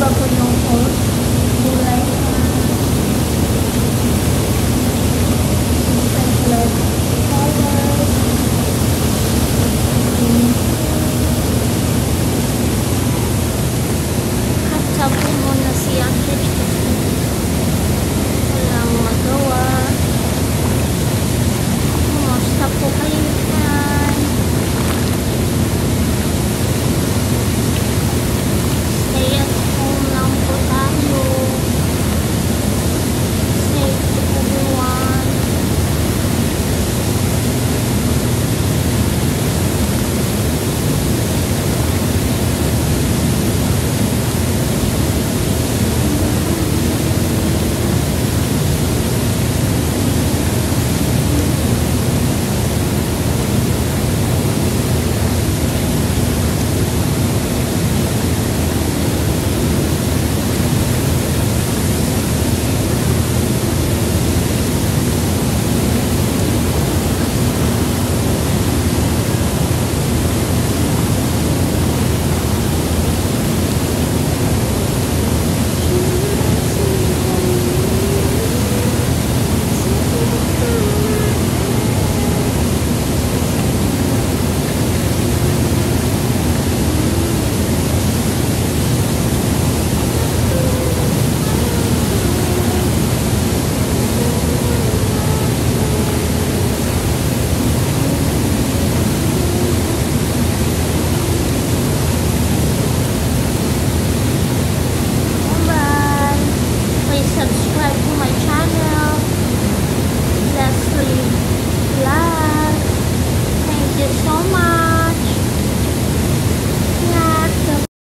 bago yung old kulay.